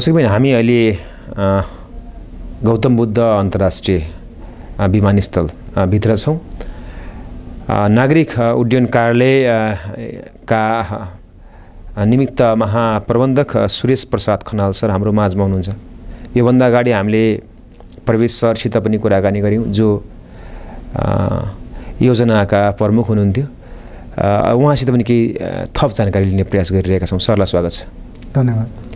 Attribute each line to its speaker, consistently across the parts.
Speaker 1: दर्शक बहिनी हामी अहिले गौतम बुद्ध अन्तर्राष्ट्रिय विमानस्थल भित्र छौँ। नागरिक उड्डयन कार्यालय अ, का अ, निमित्त महाप्रबन्धक सुरेश प्रसाद खनाल सर हाम्रो माझमा हुनुहुन्छ। योभन्दा अगाडि हामीले प्रवेश सरसित पनि कुराकानी गऱ्यौँ जो योजनाका प्रमुख हुनुहुन्थ्यो। उहाँसित पनि केही थप जानकारी लिने प्रयास गरिरहेका छौँ। सरलाई स्वागत छ।
Speaker 2: धन्यवाद।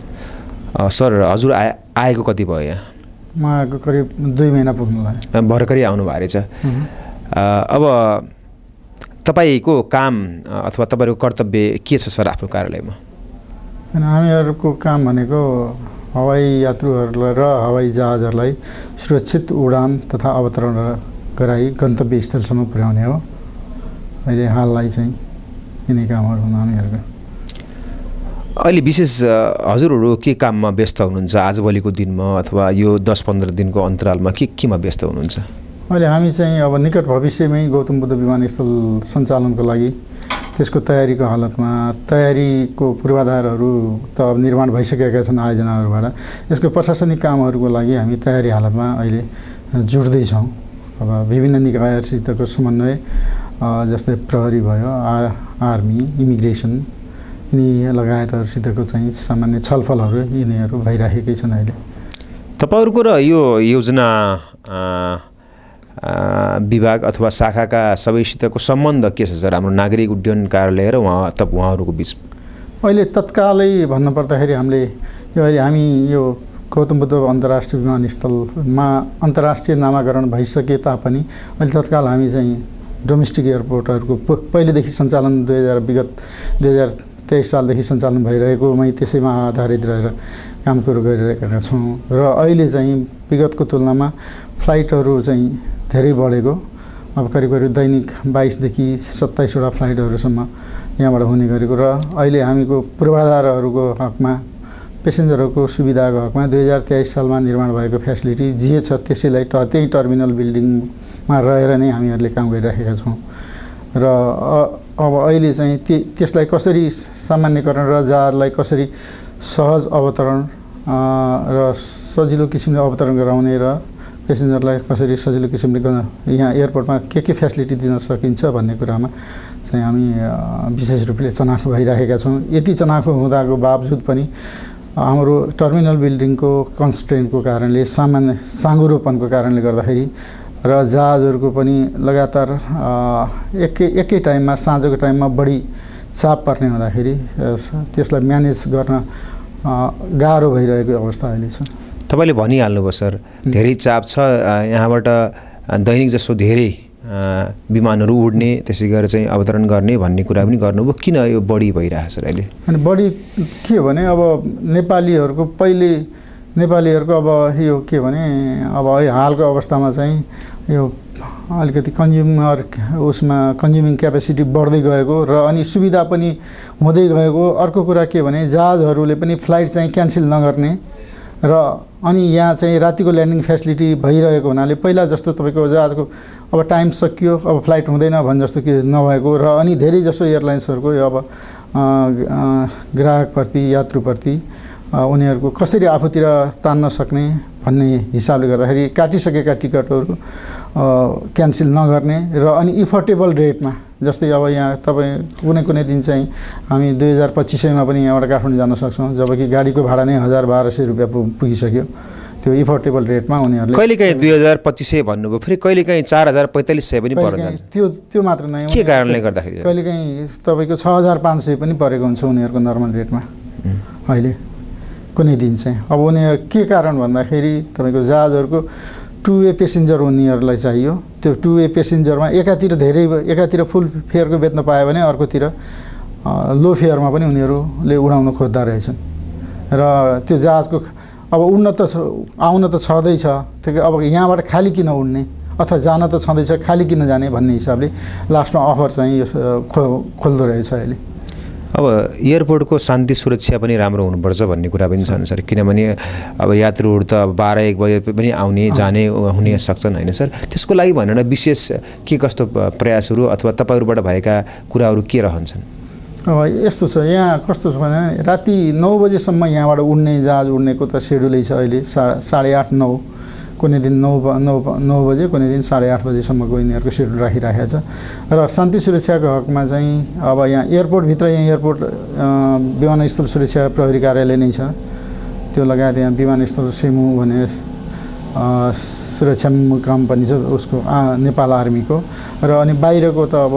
Speaker 1: सर हजुर आए आएको कति भयो यहाँ?
Speaker 2: म आएको करिब दुई महिना पुग्नु
Speaker 1: भर्खरै आउनु भएको रहेछ। अब तपाईँको काम अथवा तपाईँहरूको कर्तव्य के छ सर आफ्नो कार्यालयमा?
Speaker 2: हामीहरूको काम भनेको हवाई यात्रुहरूलाई र हवाई जहाजहरूलाई सुरक्षित उडान तथा अवतरण गराई गन्तव्य स्थलसम्म पुर्याउने हो। अहिले हाललाई चाहिँ यिनै कामहरू हुन् हामीहरूको।
Speaker 1: अहिले विशेष हजुरहरू के काममा व्यस्त हुनुहुन्छ? आजभोलिको दिनमा अथवा यो दस पन्ध्र दिनको अन्तरालमा के केमा व्यस्त हुनुहुन्छ?
Speaker 2: अहिले हामी चाहिँ अब निकट भविष्यमै गौतम बुद्ध विमानस्थल सञ्चालनको लागि त्यसको तयारीको हालतमा तयारीको पूर्वाधारहरू त अब निर्माण भइसकेका छन् आयोजनाहरूबाट। यसको प्रशासनिक कामहरूको लागि हामी तयारी हालतमा अहिले जुट्दैछौँ। अब विभिन्न निकायहरूसितको समन्वय जस्तै प्रहरी भयो आ आर्मी इमिग्रेसन यिनी लगायतहरूसितको चाहिँ सामान्य छलफलहरू यिनीहरू भइराखेकै छन् अहिले।
Speaker 1: तपाईँहरूको र यो योजना विभाग अथवा शाखाका सबैसितको सम्बन्ध के छ सर? हाम्रो नागरिक उड्डयन कार्यालय र उहाँ तप उहाँहरूको बिच।
Speaker 2: अहिले तत्कालै भन्नुपर्दाखेरि हामीले यो अहिले हामी यो गौतम बुद्ध अन्तर्राष्ट्रिय विमानस्थलमा अन्तर्राष्ट्रिय नामाकरण भइसके तापनि अहिले तत्काल हामी चाहिँ डोमेस्टिक एयरपोर्टहरूको प- पहिलेदेखि सञ्चालन दुई हजार विगत दुई हजार तेइस सालदेखि सञ्चालन भइरहेकोमै त्यसैमा आधारित रहेर काम कुरो गरिरहेका छौँ। र अहिले चाहिँ विगतको तुलनामा फ्लाइटहरू चाहिँ धेरै बढेको। अब करिब करिब दैनिक बाइसदेखि सत्ताइसवटा फ्लाइटहरूसम्म यहाँबाट हुने गरेको र अहिले हामीको पूर्वाधारहरूको हकमा पेसेन्जरहरूको सुविधाको हकमा दुई हजार तेइस सालमा निर्माण भएको फेसिलिटी जे छ त्यसैलाई ट त्यही टर्मिनल बिल्डिङमा रहेर नै हामीहरूले काम गरिराखेका छौँ। र अब अहिले चाहिँ त्यसलाई कसरी सामान्यकरण र जहाजलाई कसरी सहज अवतरण र सजिलो किसिमले अवतरण गराउने र पेसेन्जरलाई कसरी सजिलो किसिमले यहाँ एयरपोर्टमा के के फेसिलिटी दिन सकिन्छ भन्ने कुरामा चाहिँ हामी विशेष रूपले चनाखो भइराखेका छौँ। यति चनाखो हुँदाको बावजुद पनि हाम्रो टर्मिनल बिल्डिङको कन्सट्रेन्टको कारणले सामान्य साँगुरोपनको कारणले गर्दाखेरि र जहाजहरूको पनि लगातार एकै एकै टाइममा साँझको टाइममा बढी चाप पर्ने हुँदाखेरि त्यसलाई म्यानेज गर्न गाह्रो भइरहेको अवस्था अहिले छ।
Speaker 1: तपाईँले भनिहाल्नुभयो सर धेरै चाप छ यहाँबाट दैनिक जसो धेरै विमानहरू उड्ने त्यसै गरेर चाहिँ अवतरण गर्ने भन्ने कुरा पनि गर्नुभयो। किन यो बढी भइरहेको छ सर अहिले?
Speaker 2: अनि बढी के भने अब नेपालीहरूको पहिले नेपालीहरूको अब यो के भने अब हालको अवस्थामा चाहिँ यो अलिकति कन्ज्युमर उसमा कन्ज्युमिङ क्यापेसिटी बढ्दै गएको र अनि सुविधा पनि हुँदै गएको। अर्को कुरा के भने जहाजहरूले पनि फ्लाइट चाहिँ क्यान्सल नगर्ने र अनि यहाँ चाहिँ रातिको ल्यान्डिङ फेसिलिटी भइरहेको हुनाले पहिला जस्तो तपाईँको जहाजको अब टाइम सकियो अब फ्लाइट हुँदैन भन् जस्तो कि नभएको र अनि धेरै जसो एयरलाइन्सहरूको यो अब ग्राहकप्रति यात्रुप्रति उनीहरूको कसरी आफूतिर तान्न सक्ने भन्ने हिसाबले गर्दाखेरि काटिसकेका टिकटहरू क्यान्सल नगर्ने र अनि इफोर्टेबल रेटमा जस्तै अब यहाँ तपाईँ कुनै कुनै दिन चाहिँ हामी दुई हजार पच्चिसैमा पनि यहाँबाट काठमाडौँ जान सक्छौँ जबकि गाडीको भाडा नै हजार बाह्र सय रुपियाँ पुगिसक्यो। त्यो इफोर्टेबल रेटमा उनीहरूले
Speaker 1: कहिलेकाहीँ दुई हजार पच्चिस सय भन्नुभयो फेरि कहिलेकाहीँ चार हजार पैँतालिस सय पनि जान्छ
Speaker 2: त्यो त्यो मात्र नै
Speaker 1: के कारणले गर्दाखेरि?
Speaker 2: कहिलेकाहीँ तपाईँको छ हजार पाँच सय पनि परेको हुन्छ उनीहरूको नर्मल रेटमा। अहिले। कुनै दिन चाहिँ। अब उनीहरू के कारण भन्दाखेरि तपाईँको जहाजहरूको टु वे पेसेन्जर उनीहरूलाई चाहियो। त्यो टु वे पेसेन्जरमा एकातिर धेरै एकातिर फुल फेयरको बेच्न पायो भने अर्कोतिर लो फेयरमा पनि उनीहरूले उडाउन खोज्दा रहेछन्। र त्यो जहाजको अब उड्न त आउन त छँदैछ। त्यो अब यहाँबाट खाली किन उड्ने? अथवा जान त छँदैछ खाली किन जाने भन्ने हिसाबले लास्टमा अफर चाहिँ यो खो खोल्दो रहेछ अहिले।
Speaker 1: अब एयरपोर्टको शान्ति सुरक्षा पनि राम्रो हुनुपर्छ भन्ने कुरा पनि छन् सर। किनभने अब यात्रुहरू त अब बाह्र एक बजे पनि आउने जाने हुने सक्छन् होइन सर। त्यसको लागि भनेर विशेष के कस्तो प्रयासहरू अथवा तपाईँहरूबाट भएका कुराहरू के रहन्छन्?
Speaker 2: अब यस्तो छ। यहाँ कस्तो छ भने राति नौ बजीसम्म यहाँबाट उड्ने जहाज उड्नेको त सेड्युलै छ अहिले सा साढे आठ नौ। कुनै दिन नौ नौ नौ बजे कुनै दिन साढे आठ बजीसम्मको यिनीहरूको सेड्युल राखिराखेको छ। र शान्ति सुरक्षाको हकमा चाहिँ अब यहाँ एयरपोर्टभित्र यहाँ एयरपोर्ट विमानस्थल सुरक्षा प्रहरी कार्यालय नै छ। त्यो लगायत यहाँ विमानस्थल सेमु भन्ने अ, सुरक्षा काम पनि छ उसको आ, नेपाल आर्मीको। र अनि बाहिरको त अब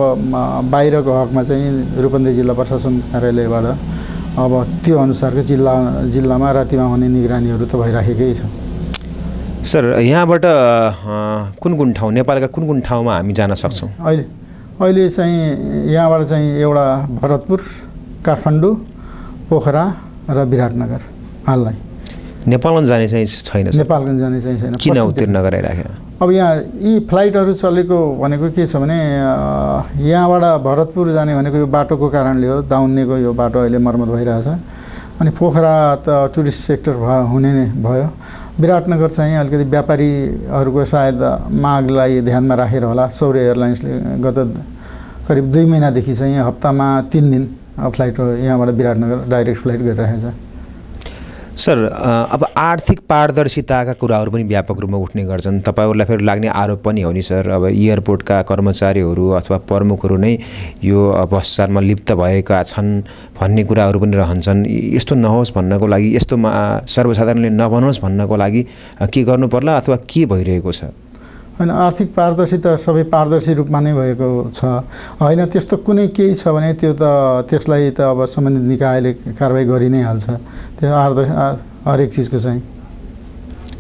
Speaker 2: बाहिरको हकमा चाहिँ रूपन्देही जिल्ला प्रशासन कार्यालयबाट अब त्यो अनुसारको जिल्ला जिल्लामा रातिमा हुने निगरानीहरू त भइराखेकै छ।
Speaker 1: सर यहाँबाट कुन कुन ठाउँ नेपालका कुन कुन ठाउँमा हामी जान सक्छौँ?
Speaker 2: अहिले अहिले चाहिँ यहाँबाट चाहिँ एउटा भरतपुर काठमाडौँ पोखरा र विराटनगर हाललाई।
Speaker 1: नेपालमा जाने चाहिँ छैन
Speaker 2: नेपालगञ्ज जाने चाहिँ छैन।
Speaker 1: किन उत्तीर्ण गराइराख्यो?
Speaker 2: अब यहाँ यी फ्लाइटहरू चलेको भनेको के छ भने यहाँबाट भरतपुर जाने भनेको यो बाटोको कारणले हो दाउन्नेको यो बाटो अहिले मर्मत भइरहेछ। अनि पोखरा त टुरिस्ट सेक्टर भयो हुने नै भयो। विराटनगर चाहिँ अलिकति व्यापारीहरूको सायद मागलाई ध्यानमा राखेर होला। सौर्य एयरलाइन्सले गत करिब दुई महिनादेखि चाहिँ हप्तामा तिन दिन फ्लाइट यहाँबाट विराटनगर डाइरेक्ट फ्लाइट गरिरहेको छ
Speaker 1: सर अब आर्थिक पारदर्शिताका कुराहरू पनि व्यापक रूपमा उठ्ने गर्छन्। तपाईँहरूलाई फेरि लाग्ने आरोप पनि हो नि सर। अब एयरपोर्टका कर्मचारीहरू अथवा प्रमुखहरू नै यो भ्रष्टाचारमा लिप्त भएका छन् भन्ने कुराहरू पनि रहन्छन्। यस्तो नहोस् भन्नको लागि यस्तोमा सर्वसाधारणले नबनोस् भन्नको लागि के गर्नु पर्ला अथवा के भइरहेको छ?
Speaker 2: होइन आर्थिक पारदर्शिता सबै पारदर्शी रूपमा नै भएको छ। होइन त्यस्तो कुनै केही छ भने त्यो त त्यसलाई त अब सम्बन्धित निकायले कारवाही गरि नै हाल्छ। त्यो आर्द आ- हरेक चिजको चाहिँ।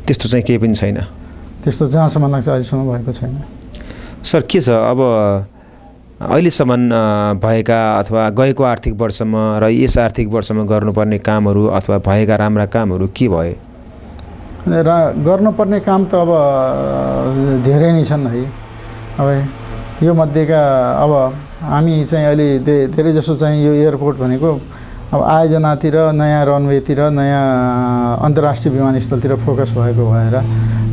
Speaker 1: त्यस्तो चाहिँ केही पनि छैन?
Speaker 2: त्यस्तो जहाँसम्म लाग्छ अहिलेसम्म भएको छैन।
Speaker 1: सर के छ? अब अहिलेसम्म भएका अथवा गएको आर्थिक वर्षमा र यस आर्थिक वर्षमा गर्नुपर्ने कामहरू अथवा भएका राम्रा कामहरू के भए?
Speaker 2: र गर्नुपर्ने काम त अब धेरै नै छन् है। अब यो मध्येका अब हामी चाहिँ अहिले धेरै जसो चाहिँ यो एयरपोर्ट भनेको अब आयोजनातिर नयाँ रनवेतिर नयाँ अन्तर्राष्ट्रिय विमानस्थलतिर फोकस भएको भएर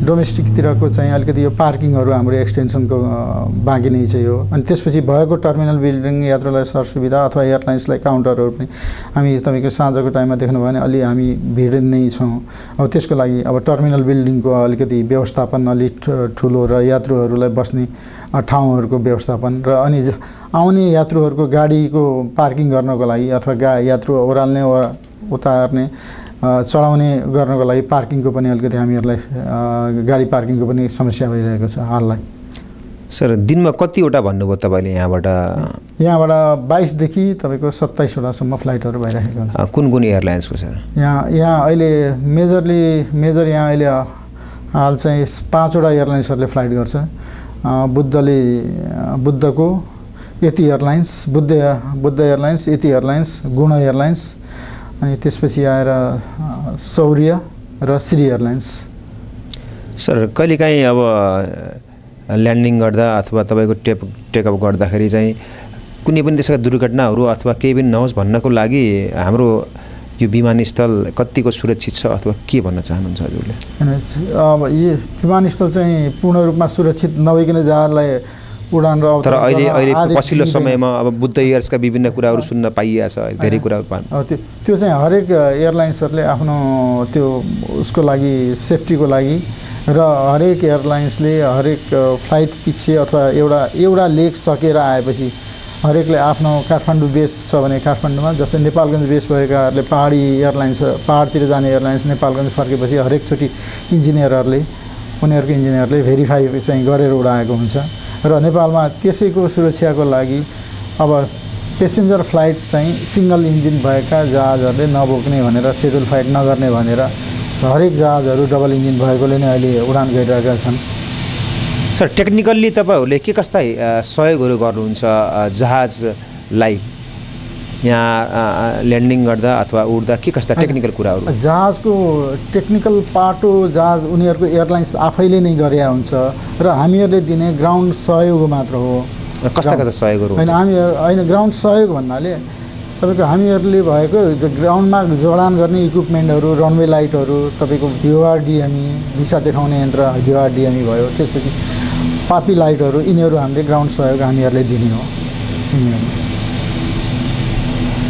Speaker 2: डोमेस्टिकतिरको चाहिँ अलिकति यो पार्किङहरू हाम्रो एक्सटेन्सनको बाँकी नै छ यो अनि त्यसपछि भएको टर्मिनल बिल्डिङ यात्रुलाई सरसुविधा अथवा एयरलाइन्सलाई काउन्टरहरू पनि हामी तपाईँको साँझको टाइममा देख्नुभयो भने अलि हामी भिड नै छौँ। अब त्यसको लागि अब टर्मिनल बिल्डिङको अलिकति व्यवस्थापन अलिक ठु- ठुलो र यात्रुहरूलाई बस्ने ठाउँहरूको व्यवस्थापन र अनि आउने यात्रुहरूको गाडीको पार्किङ गर्नको लागि अथवा गा यात्रु ओह्राल्ने वा उतार्ने अ, चढाउने गर्नको लागि पार्किङको पनि अलिकति हामीहरूलाई गाडी पार्किङको पनि समस्या भइरहेको छ हाललाई।
Speaker 1: सर दिनमा कतिवटा भन्नुभयो तपाईँले यहाँबाट?
Speaker 2: यहाँबाट बाइसदेखि तपाईँको सत्ताइसवटासम्म फ्लाइटहरू भइरहेको हुन्छ।
Speaker 1: कुन कुन एयरलाइन्सको सर?
Speaker 2: यहाँ यहाँ अहिले मेजरली मेजर यहाँ अहिले हाल चाहिँ पाँचवटा एयरलाइन्सहरूले फ्लाइट गर्छ। बुद्धले बुद्धको Yeti airlines Buddha Buddha airlines Yeti airlines Guna airlines अनि त्यसपछि आएर अ, शौर्य र श्री एयरलाइन्स।
Speaker 1: सर कहिलेकाहीँ अब ल्यान्डिङ गर्दा अथवा तपाईँको टेप टेकअप गर्दाखेरि चाहिँ कुनै पनि त्यसका दुर्घटनाहरू अथवा केही पनि नहोस् भन्नको लागि हाम्रो यो विमानस्थल कतिको सुरक्षित छ अथवा के भन्न चाहनुहुन्छ हजुरले?
Speaker 2: अब यी विमानस्थल चाहिँ पूर्ण रूपमा सुरक्षित नभइकन जहाजलाई उडान र
Speaker 1: तर अहिले अहिले पछिल्लो। समयमा अब बुद्ध इयर्सका विभिन्न कुराहरू सुन्न पाइएको छ धेरै कुराहरू
Speaker 2: त्यो त्यो चाहिँ हरेक एयरलाइन्सहरूले आफ्नो त्यो उसको लागि सेफ्टीको लागि र हरेक एयरलाइन्सले हरेक फ्लाइट पछि अथवा एउटा एउटा लेक सकेर आएपछि हरेकले आफ्नो काठमाडौँ बेस छ भने काठमाडौँमा जस्तै नेपालगञ्ज बेस भएकाहरूले पहाडी एयरलाइन्स पहाडतिर जाने एयरलाइन्स नेपालगञ्ज फर्केपछि हरेकचोटि इन्जिनियरहरूले उनीहरूको इन्जिनियरले भेरिफाई चाहिँ गरेर उडाएको हुन्छ। र नेपालमा त्यसैको सुरक्षाको लागि अब पेसेन्जर फ्लाइट चाहिँ सिङ्गल इन्जिन भएका जहाजहरूले नबोक्ने भनेर सेड्युल फ्लाइट नगर्ने भनेर हरेक जहाजहरू डबल इन्जिन भएकोले नै अहिले उडान गरिरहेका छन्।
Speaker 1: सर टेक्निकल्ली तपाईँहरूले के कस्ता सहयोगहरू गर्नुहुन्छ जहाजलाई? यहाँ ल्यान्डिङ गर्दा अथवा उड्दा के कस्ता टेक्निकल कुराहरू
Speaker 2: जहाजको टेक्निकल पाटो जहाज उनीहरूको एयरलाइन्स आफैले नै गरे हुन्छ र हामीहरूले दिने ग्राउन्ड सहयोग मात्र हो
Speaker 1: कस्ता कस्ता सहयोगहरू
Speaker 2: होइन? हामी होइन ग्राउन्ड सहयोग भन्नाले तपाईँको हामीहरूले भएको ग्राउन्डमा जडान गर्ने इक्विपमेन्टहरू रनवे लाइटहरू तपाईँको भिओआरडिएमई दिशा देखाउने यन्त्र भिओआरडिएमई भयो त्यसपछि पापी लाइटहरू यिनीहरू हामीले ग्राउन्ड सहयोग हामीहरूले दिने हो यिनीहरू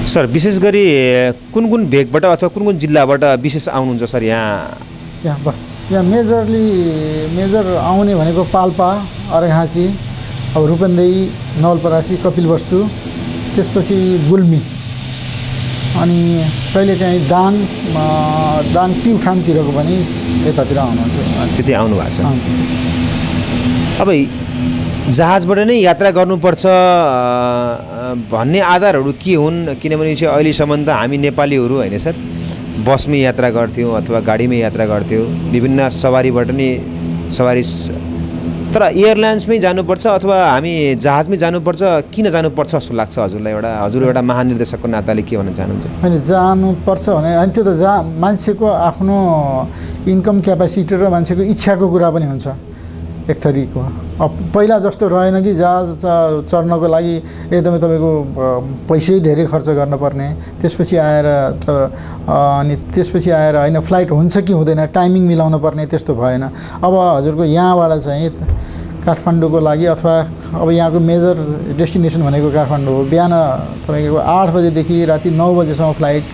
Speaker 1: सर विशेष गरी कुन कुन भेगबाट अथवा कुन कुन जिल्लाबाट विशेष आउनुहुन्छ सर यहाँ?
Speaker 2: यहाँ यहाँ मेजरली मेजर आउने भनेको पाल्पा अर्घाँची अब रूपन्देही नवलपरासी कपिलवस्तु त्यसपछि गुल्मी अनि कहिलेकाहीँ दाङ दाङ प्युठानतिरको पनि यतातिर आउनुहुन्छ।
Speaker 1: त्यति आउनु भएको छ। अब जहाजबाट नै यात्रा गर्नुपर्छ भन्ने आधारहरू के हुन्? किनभने चाहिँ अहिलेसम्म त हामी नेपालीहरू होइन सर। बसमै यात्रा गर्थ्यौँ अथवा गाडीमै यात्रा गर्थ्यौँ। विभिन्न सवारीबाट नै सवारी तर एयरलाइन्समै जानुपर्छ अथवा हामी जहाजमै जानुपर्छ? किन जानुपर्छ जस्तो लाग्छ हजुरलाई एउटा? हजुर एउटा महानिर्देशकको नाताले के भन्न चाहनुहुन्छ?
Speaker 2: होइन जानुपर्छ भने होइन त्यो त जहाँ मान्छेको आफ्नो इन्कम क्यापेसिटी र मान्छेको इच्छाको कुरा पनि हुन्छ। एक थरीको पहिला जस्तो रहेन कि जहाज चढ्नको लागि एकदमै तपाईँको पैसै धेरै खर्च गर्नुपर्ने। त्यसपछि आएर त अनि त्यसपछि आएर होइन फ्लाइट हुन्छ कि हुँदैन टाइमिङ मिलाउनु पर्ने त्यस्तो भएन। अब हजुरको यहाँबाट चाहिँ काठमाडौँको लागि अथवा अब यहाँको मेजर डेस्टिनेसन भनेको काठमाडौँ हो। बिहान तपाईँको आठ बजेदेखि राति नौ बजेसम्म फ्लाइट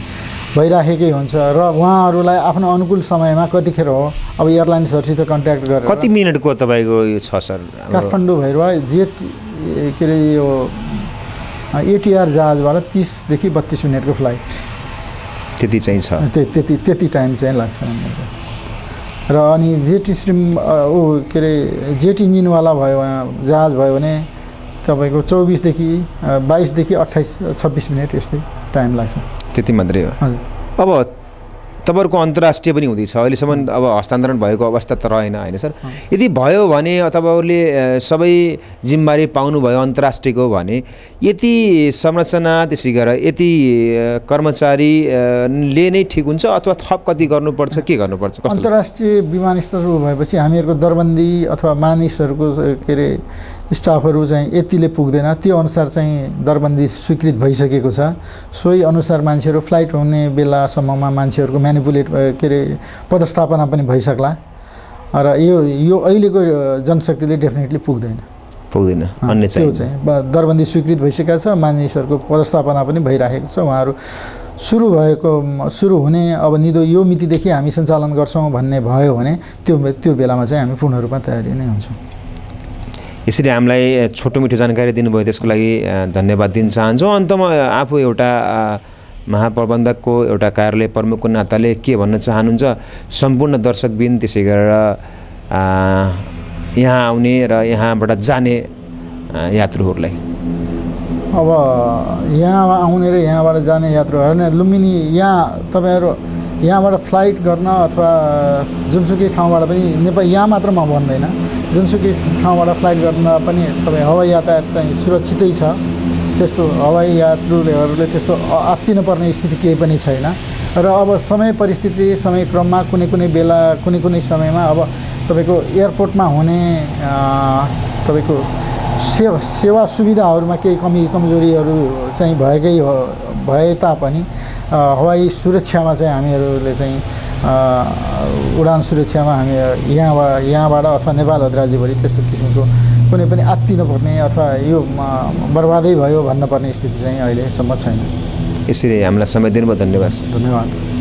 Speaker 2: भइराखेकै हुन्छ र उहाँहरूलाई आफ्नो अनुकूल समयमा कतिखेर हो? अब एयरलाइन्सहरूसित कन्ट्याक्ट गरेर।
Speaker 1: कति मिनटको तपाईँको यो छ सर?
Speaker 2: काठमाडौँ भैरवा जेट के अरे यो एटिआर जहाजबाट तिसदेखि बत्तिस मिनटको फ्लाइट।
Speaker 1: त्यति चाहिँ छ।
Speaker 2: त्य- त्यति त्यति टाइम चाहिँ लाग्छ र अनि जेट स्ट्रिम ऊ के अरे जेट इन्जिनवाला भयो जहाज भयो भने तपाईँको चौबिसदेखि बाइसदेखि अट्ठाइस छब्बिस मिनट यस्तै टाइम लाग्छ।
Speaker 1: त्यति मात्रै हो। अब तपाईँहरूको अन्तर्राष्ट्रिय पनि हुँदैछ। अहिलेसम्म अब हस्तान्तरण भएको अवस्था त रहेन होइन सर? यदि भयो भने तपाईँहरूले सबै जिम्मेवारी पाउनुभयो अन्तर्राष्ट्रियको भने यति संरचना त्यसै गरेर यति अ, कर्मचारी अ, ले नै ठिक हुन्छ अथवा थप कति गर्नुपर्छ के गर्नुपर्छ?
Speaker 2: अन्तर्राष्ट्रिय विमानस्थल भएपछि हामीहरूको दरबन्दी अथवा मानिसहरूको के अरे स्टाफहरू चाहिँ यतिले पुग्दैन त्यो अनुसार चाहिँ दरबन्दी स्वीकृत भइसकेको छ। सोही अनुसार मान्छेहरू फ्लाइट हुने बेलासम्ममा मान्छेहरूको म्यानिपुलेट के अरे पदस्थापना पनि भइसक्ला। र यो यो अहिलेको जनशक्तिले डेफिनेटली पुग्दैन।
Speaker 1: पुग्दैन अन्य
Speaker 2: त्यो
Speaker 1: चाहिँ
Speaker 2: दरबन्दी स्वीकृत भइसकेको छ मानिसहरूको पदस्थापना पनि भइराखेको छ। उहाँहरू सुरु भएको सुरु हुने अब निदो यो मितिदेखि हामी सञ्चालन गर्छौँ भन्ने भयो भने त्यो त्यो बेलामा चाहिँ हामी पूर्ण रूपमा तयारी नै हुन्छौँ।
Speaker 1: यसरी हामीलाई छोटो मिठो जानकारी दिनुभयो त्यसको लागि धन्यवाद दिन चाहन्छौँ। अन्तमा आफू एउटा महाप्रबन्धकको एउटा कार्यालय प्रमुखको नाताले के भन्न चाहनुहुन्छ सम्पूर्ण दर्शकबिन त्यसै गरेर यहाँ आउने र यहाँबाट जाने यात्रुहरूलाई।
Speaker 2: अब यहाँ आउने र यहाँबाट जाने यात्रुहरू लुम्बिनी यहाँ तपाईँहरू यहाँबाट फ्लाइट गर्न अथवा जुनसुकै ठाउँबाट पनि नेपाल यहाँ मात्र म भन्दैन। जुनसुकै ठाउँबाट फ्लाइट गर्न पनि तपाईँ हवाई यातायात चाहिँ सुरक्षितै छ। त्यस्तो हवाई यात्रुहरूले त्यस्तो अ- आत्तिनु पर्ने स्थिति केही पनि छैन। र अब समय परिस्थिति समय क्रममा कुनै कुनै बेला कुनै कुनै समयमा अब तपाईँको एयरपोर्टमा हुने तपाईँको सेवा सेवा सुविधाहरूमा केही कमी कमजोरीहरू चाहिँ भएकै भए तापनि हवाई सुरक्षामा चाहिँ हामीहरूले चाहिँ उडान सुरक्षामा हामी यहाँबाट यहाँबाट अथवा नेपाल अधिराज्यभरि त्यस्तो किसिमको कुनै पनि आत्तिनु पर्ने अथवा यो बर्बादै भयो भन्न पर्ने स्थिति चाहिँ अहिलेसम्म छैन।
Speaker 1: यसरी हामीलाई समय दिनुभयो धन्यवाद।
Speaker 2: धन्यवाद।